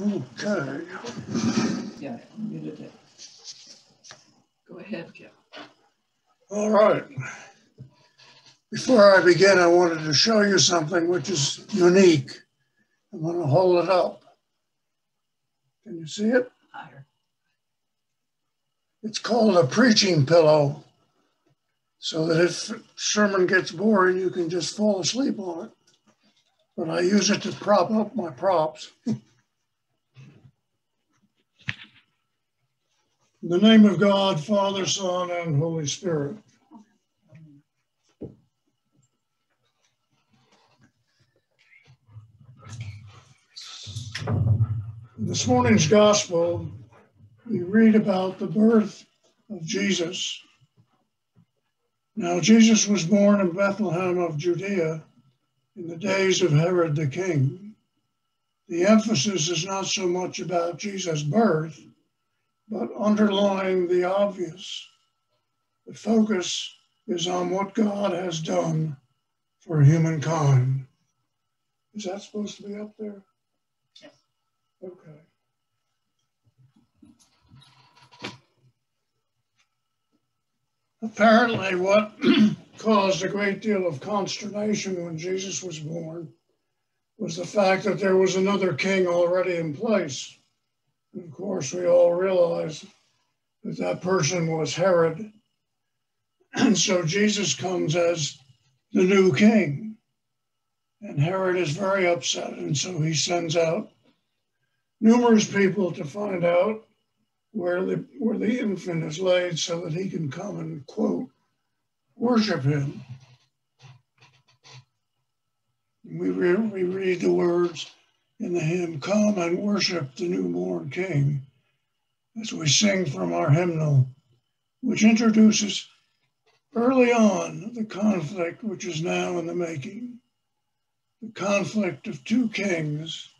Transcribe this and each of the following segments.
Okay. Yeah, muted it. Go ahead, Kim. All right. Before I begin, I wanted to show you something which is unique. I'm going to hold it up. Can you see it? Higher. It's called a preaching pillow, so that if sermon gets boring, you can just fall asleep on it. But I use it to prop up my props. In the name of God, Father, Son, and Holy Spirit. In this morning's gospel, we read about the birth of Jesus. Now, Jesus was born in Bethlehem of Judea in the days of Herod the king. The emphasis is not so much about Jesus' birth, but underlying the obvious. The focus is on what God has done for humankind. Is that supposed to be up there? Yes. Okay. Apparently, what caused a great deal of consternation when Jesus was born was the fact that there was another king already in place. And of course, we all realize that that person was Herod. And so Jesus comes as the new king. And Herod is very upset. And so he sends out numerous people to find out where the, where the infant is laid so that he can come and, quote, worship him. We, re- we read the words in the hymn, Come and Worship the Newborn King, as we sing from our hymnal, which introduces early on the conflict which is now in the making the conflict of two kings,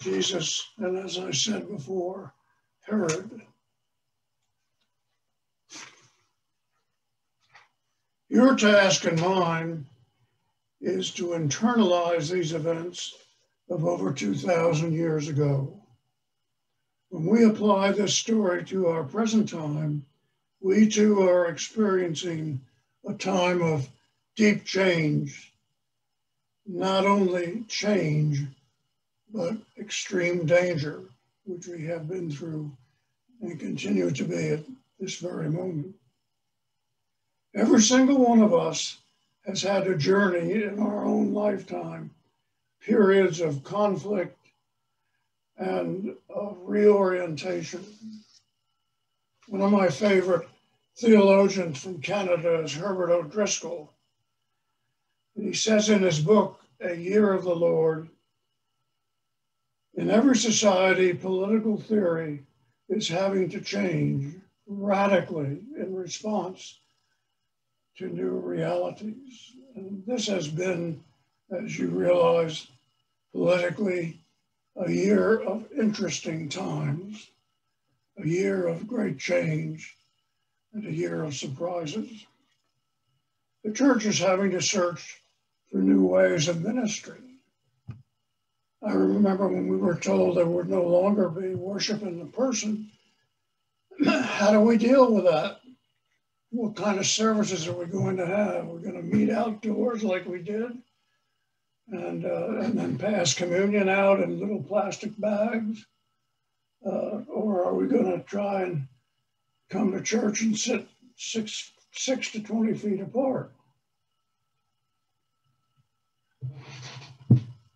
Jesus, and as I said before, Herod. Your task and mine is to internalize these events of over 2,000 years ago. When we apply this story to our present time, we too are experiencing a time of deep change. Not only change, but extreme danger, which we have been through and continue to be at this very moment. Every single one of us has had a journey in our own lifetime periods of conflict and of reorientation. One of my favorite theologians from Canada is Herbert O'Driscoll. And he says in his book, A Year of the Lord, in every society, political theory is having to change radically in response to new realities. And this has been as you realize, politically, a year of interesting times, a year of great change, and a year of surprises. The church is having to search for new ways of ministry. I remember when we were told there would no longer be worship in the person. How do we deal with that? What kind of services are we going to have? We're going to meet outdoors like we did and, uh, and then pass communion out in little plastic bags? Uh, or are we going to try and come to church and sit six, six to 20 feet apart?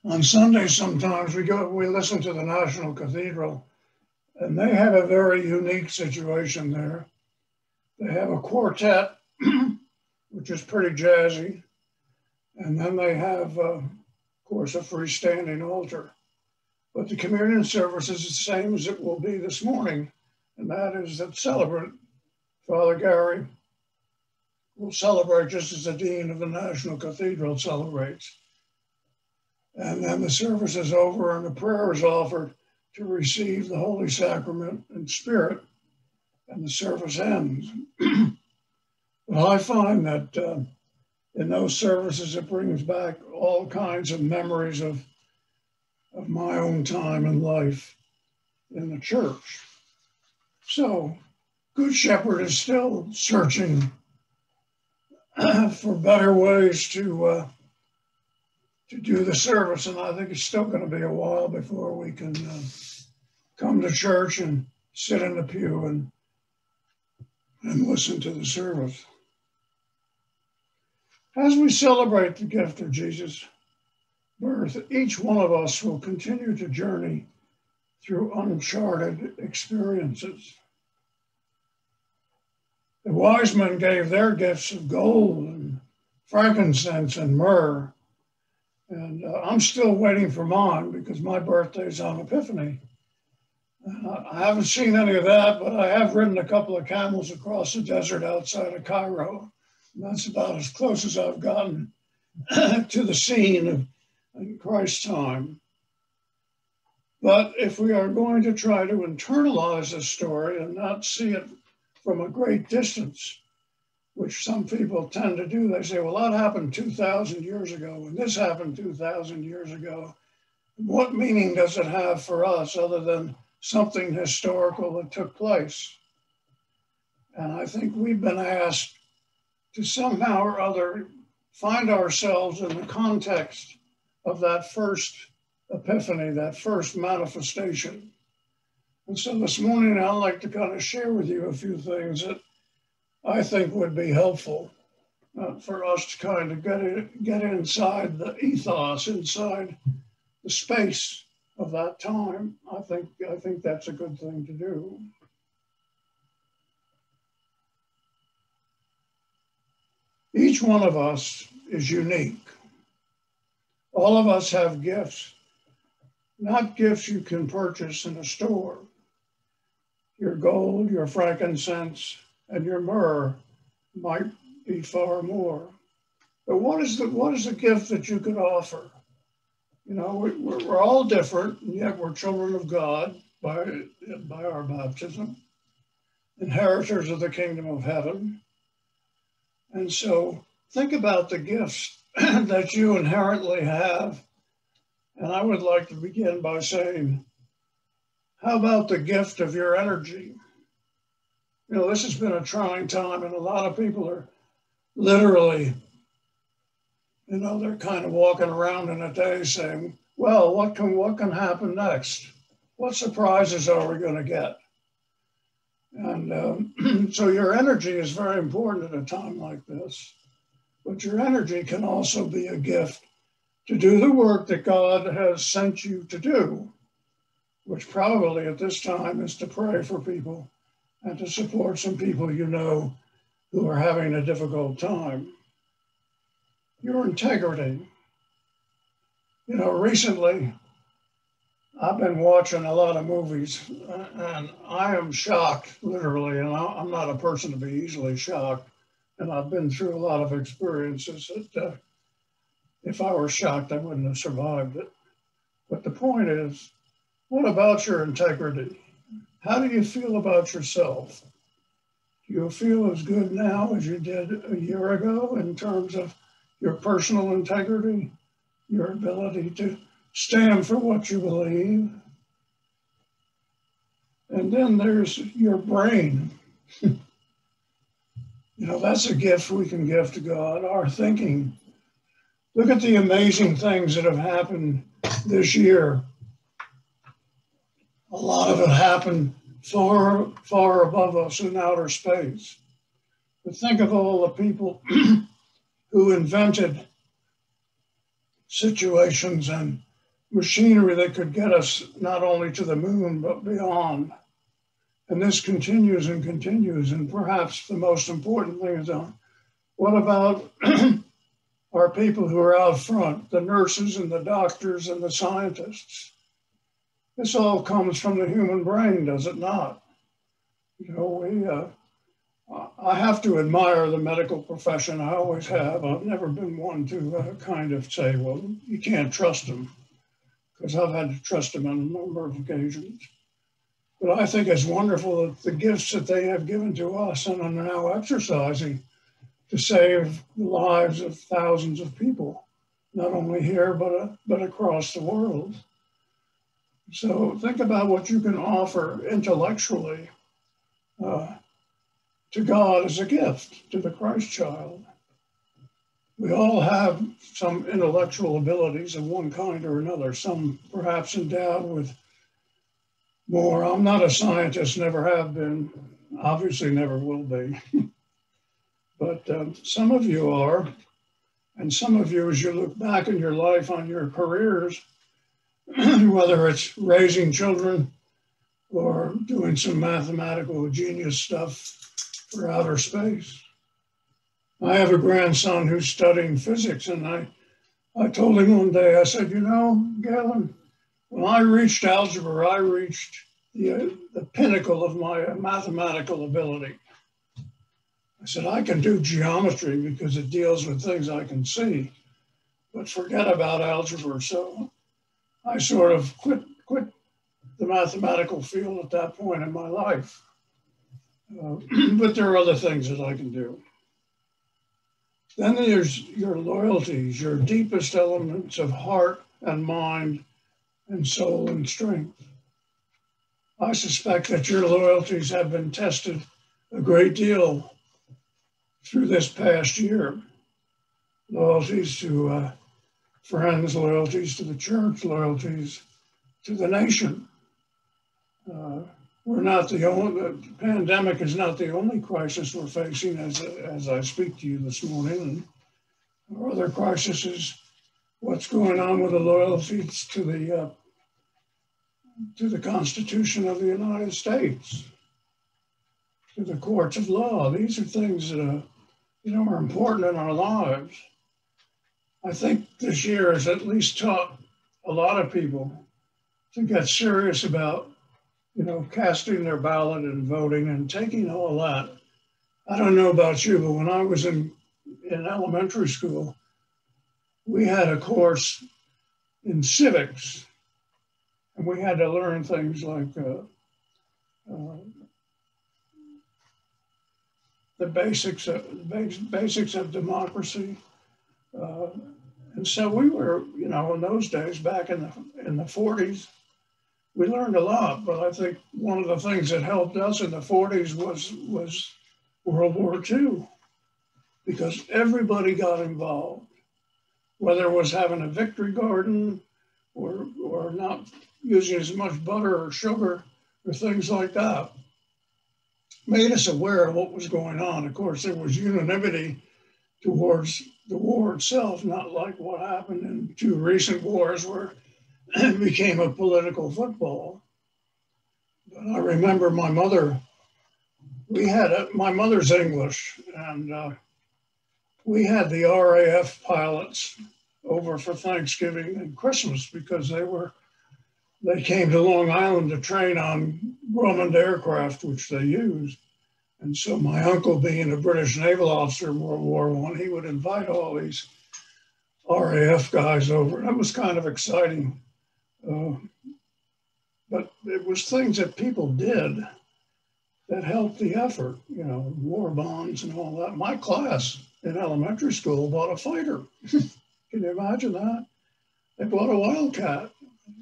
On Sundays, sometimes we go, we listen to the National Cathedral, and they have a very unique situation there. They have a quartet, which is pretty jazzy, and then they have uh, of course, a freestanding altar. But the communion service is the same as it will be this morning, and that is that celebrant, Father Gary, will celebrate just as the Dean of the National Cathedral celebrates. And then the service is over and a prayer is offered to receive the Holy Sacrament and spirit, and the service ends. but I find that uh, in those services, it brings back all kinds of memories of, of my own time and life in the church. So, Good Shepherd is still searching for better ways to uh, to do the service, and I think it's still going to be a while before we can uh, come to church and sit in the pew and and listen to the service. As we celebrate the gift of Jesus' birth, each one of us will continue to journey through uncharted experiences. The wise men gave their gifts of gold and frankincense and myrrh. And uh, I'm still waiting for mine because my birthday is on Epiphany. I haven't seen any of that, but I have ridden a couple of camels across the desert outside of Cairo. That's about as close as I've gotten to the scene of in Christ's time. But if we are going to try to internalize this story and not see it from a great distance, which some people tend to do, they say, well, that happened 2,000 years ago, and this happened 2,000 years ago. What meaning does it have for us other than something historical that took place? And I think we've been asked to somehow or other find ourselves in the context of that first epiphany, that first manifestation. And so this morning, I'd like to kind of share with you a few things that I think would be helpful uh, for us to kind of get, it, get inside the ethos, inside the space of that time. I think, I think that's a good thing to do. Each one of us is unique. All of us have gifts, not gifts you can purchase in a store. Your gold, your frankincense, and your myrrh might be far more. But what is the what is the gift that you could offer? You know, we're, we're all different, and yet we're children of God by by our baptism, inheritors of the kingdom of heaven. And so think about the gifts that you inherently have. And I would like to begin by saying, how about the gift of your energy? You know, this has been a trying time, and a lot of people are literally, you know, they're kind of walking around in a day saying, well, what can what can happen next? What surprises are we going to get? And um, so your energy is very important at a time like this. But your energy can also be a gift to do the work that God has sent you to do, which probably at this time is to pray for people and to support some people you know who are having a difficult time. Your integrity. You know, recently I've been watching a lot of movies and I am shocked, literally, and I'm not a person to be easily shocked and I've been through a lot of experiences that uh, if I were shocked, I wouldn't have survived it. But the point is, what about your integrity? How do you feel about yourself? Do you feel as good now as you did a year ago in terms of your personal integrity, your ability to stand for what you believe? And then there's your brain. You know, that's a gift we can give to God, our thinking. Look at the amazing things that have happened this year. A lot of it happened far, far above us in outer space. But think of all the people who invented situations and machinery that could get us not only to the moon, but beyond. And this continues and continues. And perhaps the most important thing is uh, what about our people who are out front, the nurses and the doctors and the scientists? This all comes from the human brain, does it not? You know, we, uh, I have to admire the medical profession. I always have. I've never been one to uh, kind of say, well, you can't trust them, because I've had to trust them on a number of occasions. But I think it's wonderful that the gifts that they have given to us and are now exercising to save the lives of thousands of people, not only here, but, uh, but across the world. So think about what you can offer intellectually uh, to God as a gift to the Christ child. We all have some intellectual abilities of one kind or another, some perhaps endowed with more. I'm not a scientist, never have been, obviously never will be. but um, some of you are, and some of you, as you look back in your life on your careers, whether it's raising children or doing some mathematical genius stuff for outer space. I have a grandson who's studying physics, and I, I told him one day, I said, you know, Galen, when I reached algebra, I reached the, uh, the pinnacle of my mathematical ability. I said, I can do geometry because it deals with things I can see, but forget about algebra. So I sort of quit, quit the mathematical field at that point in my life. Uh, but there are other things that I can do. Then there's your loyalties, your deepest elements of heart and mind and soul and strength. I suspect that your loyalties have been tested a great deal through this past year. Loyalties to uh, friends, loyalties to the church, loyalties to the nation. Uh, we're not the only, the pandemic is not the only crisis we're facing as, as I speak to you this morning. And our other crisis is what's going on with the loyalties to the, uh, to the Constitution of the United States, to the courts of law. These are things that, uh, you know, are important in our lives. I think this year has at least taught a lot of people to get serious about you know, casting their ballot and voting and taking all that. I don't know about you, but when I was in, in elementary school, we had a course in civics, and we had to learn things like uh, uh, the basics of basics of democracy. Uh, and so we were, you know, in those days, back in the in the 40s, we learned a lot, but I think one of the things that helped us in the 40s was, was World War II, because everybody got involved, whether it was having a victory garden or, or not using as much butter or sugar or things like that. Made us aware of what was going on. Of course, there was unanimity towards the war itself, not like what happened in two recent wars where became a political football. But I remember my mother, we had, a, my mother's English, and uh, we had the RAF pilots over for Thanksgiving and Christmas because they were, they came to Long Island to train on Grumman aircraft, which they used. And so my uncle, being a British naval officer in World War One, he would invite all these RAF guys over. That was kind of exciting. Uh, but it was things that people did that helped the effort, you know, war bonds and all that. My class in elementary school bought a fighter. Can you imagine that? They bought a Wildcat.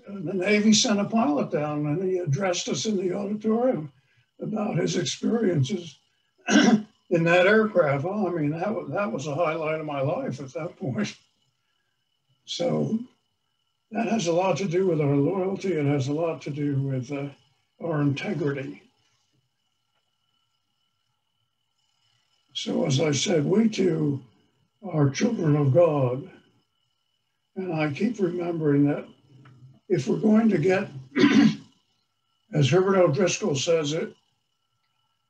And the Navy sent a pilot down and he addressed us in the auditorium about his experiences in that aircraft. Oh, I mean, that that was a highlight of my life at that point. So that has a lot to do with our loyalty. It has a lot to do with uh, our integrity. So, as I said, we too are children of God. And I keep remembering that if we're going to get, as Herbert O'Driscoll says it,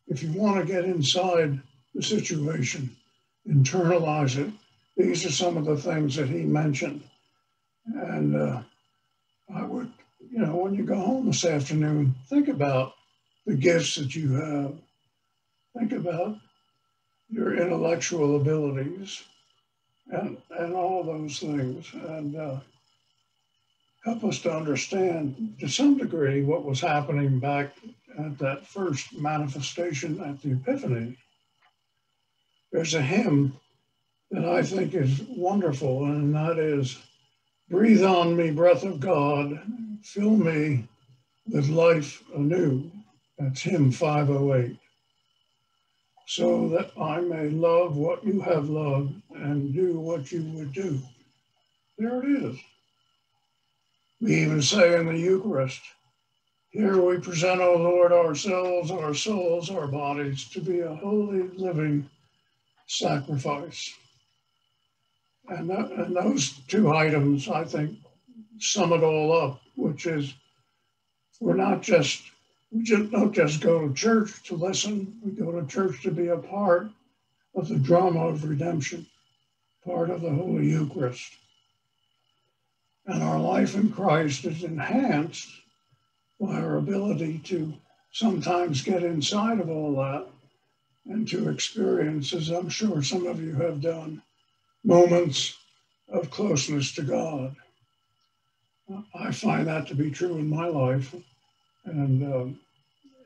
if you want to get inside the situation, internalize it, these are some of the things that he mentioned. And uh, I would, you know, when you go home this afternoon, think about the gifts that you have. Think about your intellectual abilities and, and all those things. And uh, help us to understand to some degree what was happening back at that first manifestation at the Epiphany. There's a hymn that I think is wonderful, and that is Breathe on me, breath of God, fill me with life anew. That's hymn 508. So that I may love what you have loved and do what you would do. There it is. We even say in the Eucharist, here we present, O Lord, ourselves, our souls, our bodies to be a holy, living sacrifice. And, and those two items, I think, sum it all up, which is we're not just, we just don't just go to church to listen, we go to church to be a part of the drama of redemption, part of the Holy Eucharist. And our life in Christ is enhanced by our ability to sometimes get inside of all that and to experience, as I'm sure some of you have done, moments of closeness to God. I find that to be true in my life, and um,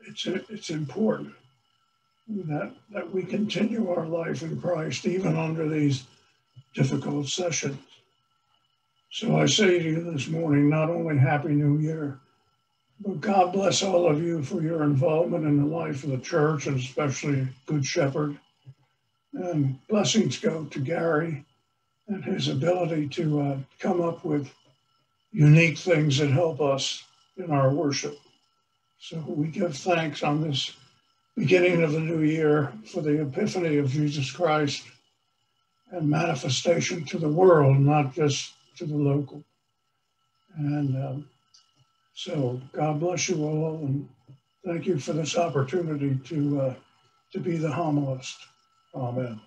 it's it's important that that we continue our life in Christ even under these difficult sessions. So I say to you this morning, not only Happy New Year, but God bless all of you for your involvement in the life of the church and especially Good Shepherd. And blessings go to Gary and his ability to uh, come up with unique things that help us in our worship. So we give thanks on this beginning of the new year for the epiphany of Jesus Christ and manifestation to the world, not just to the local. And um, so God bless you all and thank you for this opportunity to, uh, to be the homilist. Amen.